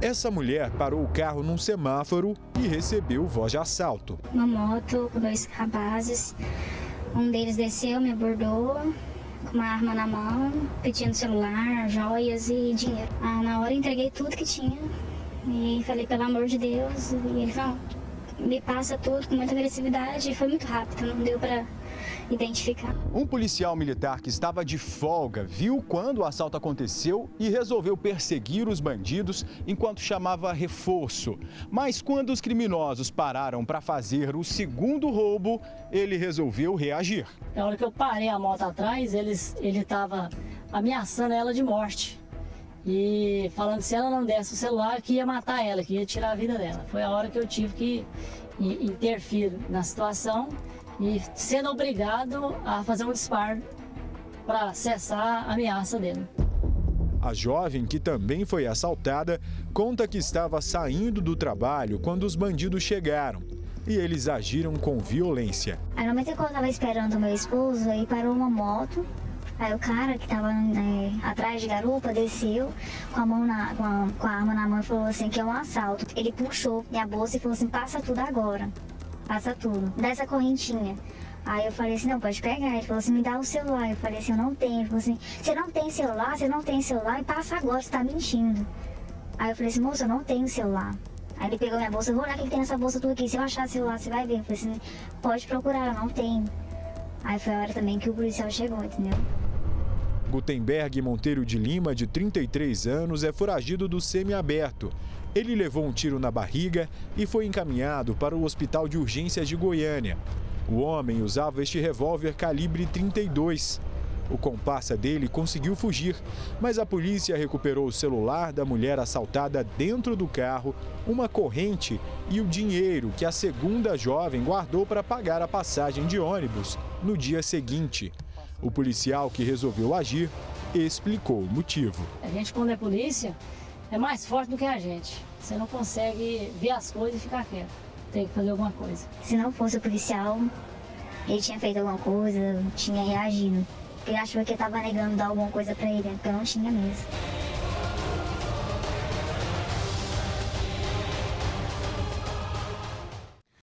Essa mulher parou o carro num semáforo e recebeu voz de assalto. Uma moto com dois rapazes. Um deles desceu, me abordou com uma arma na mão, pedindo celular, joias e dinheiro. Ah, na hora entreguei tudo que tinha e falei, pelo amor de Deus. E ele falou, me passa tudo com muita agressividade e foi muito rápido, não deu para identificar. Um policial militar que estava de folga viu quando o assalto aconteceu e resolveu perseguir os bandidos enquanto chamava reforço. Mas quando os criminosos pararam para fazer o segundo roubo, ele resolveu reagir. Na hora que eu parei a moto atrás, eles, ele estava ameaçando ela de morte. E falando que se ela não desse o celular, que ia matar ela, que ia tirar a vida dela. Foi a hora que eu tive que interferir na situação e sendo obrigado a fazer um disparo para cessar a ameaça dele. A jovem, que também foi assaltada, conta que estava saindo do trabalho quando os bandidos chegaram e eles agiram com violência. Aí, no momento que eu estava esperando o meu esposo, aí parou uma moto. Aí o cara que estava né, atrás de garupa desceu com a, mão na, com a, com a arma na mão e falou assim que é um assalto. Ele puxou minha bolsa e falou assim, passa tudo agora passa tudo, dá essa correntinha. Aí eu falei assim, não, pode pegar. Ele falou assim, me dá o celular. Eu falei assim, eu não tenho. Ele falou assim, você não tem celular? Você não tem celular? E passa agora, você tá mentindo. Aí eu falei assim, moça, eu não tenho celular. Aí ele pegou minha bolsa, vou olhar o que tem nessa bolsa tua aqui. Se eu achar celular, você vai ver. Eu falei assim, pode procurar, eu não tenho. Aí foi a hora também que o policial chegou, entendeu? Gutenberg Monteiro de Lima, de 33 anos, é foragido do semiaberto. Ele levou um tiro na barriga e foi encaminhado para o Hospital de Urgências de Goiânia. O homem usava este revólver calibre 32. O comparsa dele conseguiu fugir, mas a polícia recuperou o celular da mulher assaltada dentro do carro, uma corrente e o dinheiro que a segunda jovem guardou para pagar a passagem de ônibus no dia seguinte. O policial que resolveu agir explicou o motivo. A gente, quando é polícia, é mais forte do que a gente. Você não consegue ver as coisas e ficar quieto. Tem que fazer alguma coisa. Se não fosse o policial, ele tinha feito alguma coisa, tinha reagido. Ele achou que eu estava negando dar alguma coisa para ele, porque eu não tinha mesmo.